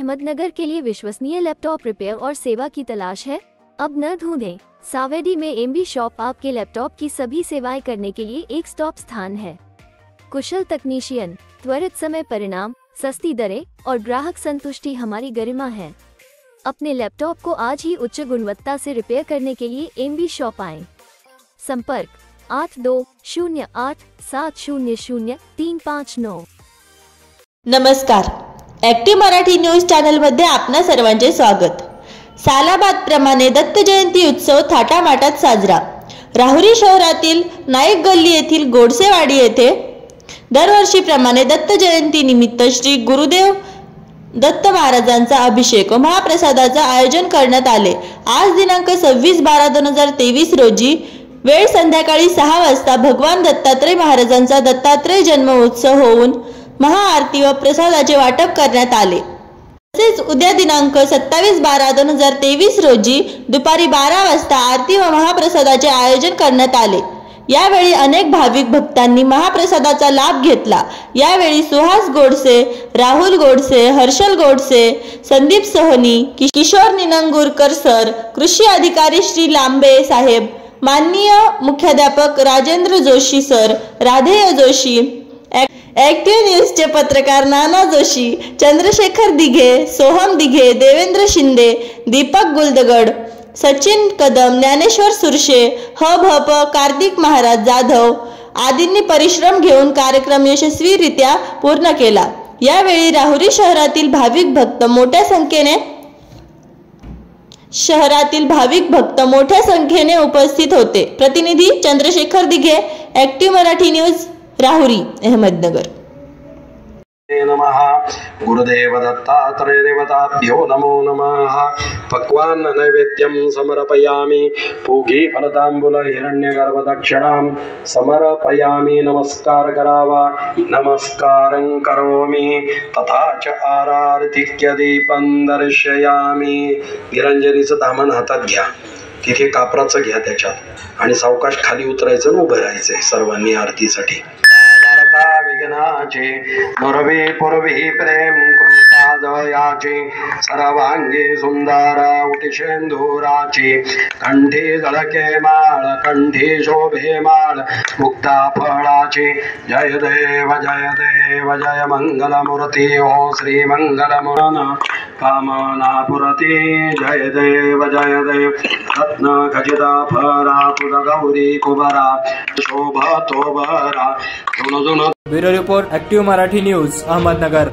अहमदनगर के लिए विश्वसनीय laptop repair और सेवा की तलाश है। अब न ढूंढें। सावेडी में एमबी शॉप आपके लैपटॉप की सभी सेवाएँ करने के लिए एक स्टॉप स्थान है। कुशल तकनीशियन, त्वरित समय परिणाम, सस्ती दरें और ग्राहक संतुष्टि हमारी गरिमा है। अपने लैपटॉप को आज ही उच्च गुणवत्ता से रिपेयर करने के लिए एमबी शॉप आए। संपर्क आठ दो शून्य आठ सात शून्य शून्य तीन पाँच नौ। नमस्कार। ॲक्टिव्ह मराठी न्यूज चॅनलमध्ये आपणा सर्वांचे स्वागत. सालाबाद प्रमाणे दत्त जयंती उत्सव थाटामाटात साजरा. राहुरी शहरातील नाईक गल्ली येथील गोडसेवाडी येथे दरवर्षीप्रमाणे दत्त जयंती निमित्त श्री गुरुदेव दत्त महाराजांचा अभिषेक व महाप्रसादाचं आयोजन करण्यात आले. आज दिनांक सव्वीस बारा दोन हजार तेवीस रोजी वेळ संध्याकाळी सहा वाजता भगवान दत्तात्रय महाराजांचा दत्तात्रय जन्म उत्सव होऊन महाआरती व प्रसादाचे वाटप करण्यात आले. तसेच उद्या दिनांक सत्तावीस बारा दोन हजार तेवीस रोजी दुपारी बारा वाजता आरती व महाप्रसादाचे आयोजन करण्यात आले. यावेळी अनेक भाविक भक्तांनी महाप्रसादाचा लाभ घेतला. यावेळी सुहास गोडसे राहुल गोडसे हर्षल गोडसे संदीप सोहनी किशोर निनंगुरकर सर कृषी अधिकारी श्री लांबे साहेब माननीय मुख्याध्यापक राजेंद्र जोशी सर राधेय जोशी ॲक्टिव्ह न्यूजचे पत्रकार नाना जोशी चंद्रशेखर दिघे सोहम दिघे देवेंद्र शिंदे दीपक गुलदगड सचिन कदम ज्ञानेश्वर सुरशे ह भ प कार्तिक महाराज जाधव आदींनी परिश्रम घेऊन कार्यक्रम यशस्वीरित्या पूर्ण केला. यावेळी राहुरी शहरातील भाविक भक्त मोठ्या संख्येने शहरातील भाविक भक्त मोठ्या संख्येने उपस्थित होते. प्रतिनिधी चंद्रशेखर दिघे ॲक्टिव्ह मराठी न्यूज. राहुरी अहमदनगर. गुरुदेव दत्तात्रय देवताभ्यो नमो नमः. पक्वान्न नैवेद्यं समर्पयामि. पूगी फलतांबुल हिरण्यगर्भदक्षिणां समर्पयामि. नमस्कार करावा नमस्कारं करोमि. तथा च आरार्तिक्यदीपं दर्शयामि. निरंजनीचं दामन हातात घ्या. तिथे कापराचं घ्या त्याच्यात. आणि सावकाश खाली उतरायचं उभं राहायचंय सर्वांनी आरतीसाठी. tá? विघ्नाचे। नुरवी पूर्वी प्रेम कृपा जयाचे सर्वांगी सुंदर उटिशेंदुराची कंठी झळके माळ कंठी शोभे माळ। मुक्ता फळाची। जय देव जय देव जय मंगल मूर्ती ओ श्री मंगल मुरन कामना पुरती जय देव जय देव। रत्न खचिता फरा तुझ गौरी कुबरा। शोभा तो बरा जुन जुन bureau report active Marathi news Ahmednagar.